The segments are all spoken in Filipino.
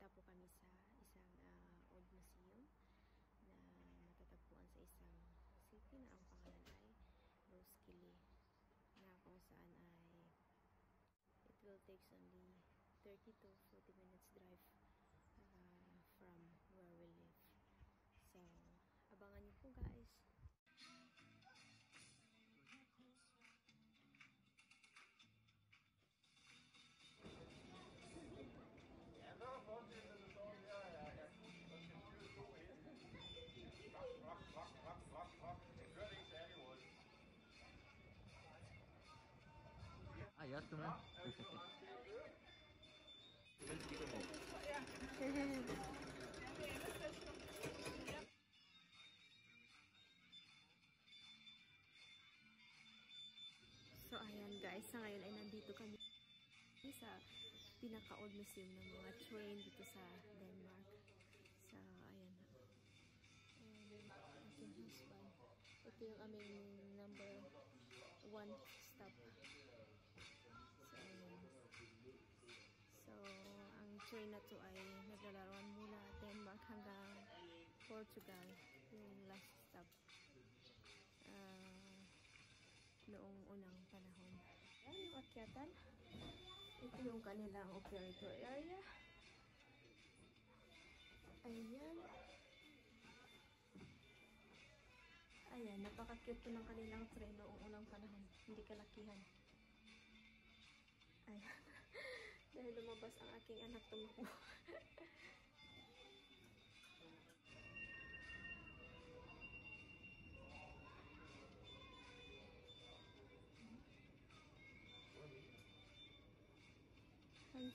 pumunta po kami sa isang ah, old museum na matatagpuan sa isang city na ang pangalan ay Roskilde na kung saan ay it will take only 30 to 40 minutes drive Ah. Er at køre? So, ayan guys, sa ngayon ay nandito kami sa pinaka-old museum ng mga train dito sa Denmark. So, ayan. And aking husband. Ito yung aming number train na to ay naglalaroan mula Denmark hanggang Portugal. Yung last stop. Ah noong unang panahon. Yan yung akyatan. Ito yung kanilang operator area. Ayan. Ayan, napaka-cute ng kanilang tren noong unang panahon. Hindi kalakihan. lumabas ang aking anak tumakbo. Ang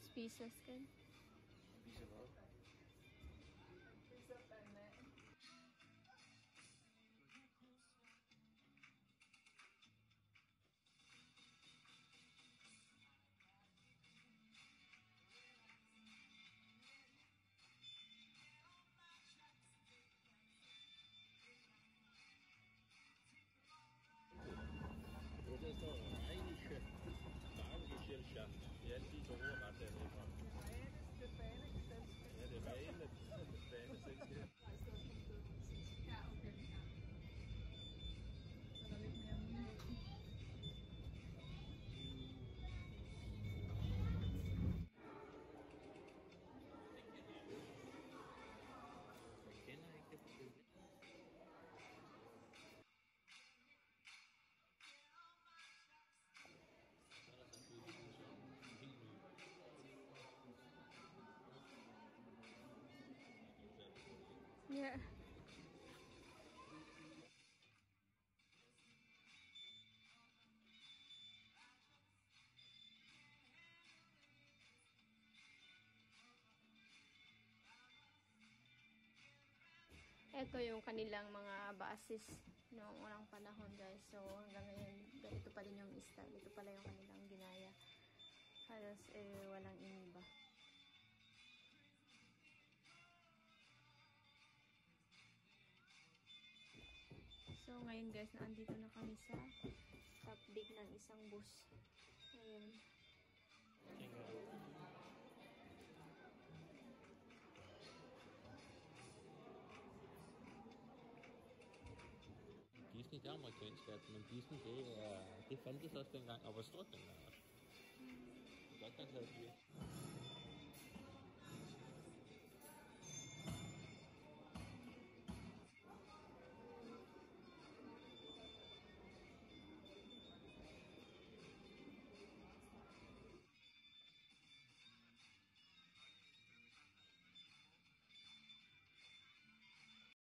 kan? kan? Ito yung kanilang mga basis noong unang panahon guys. So hanggang ngayon, ganito pa rin yung style. Ito pala yung kanilang ginaya. Halos eh, walang iniba. So, ngayon guys, naandito na kami sa top big ng isang bus. Ayun. Det er amerikansk, at, men Disney, det, er, det fandtes også dengang, og hvor stort den er også. Det er godt, der havde det.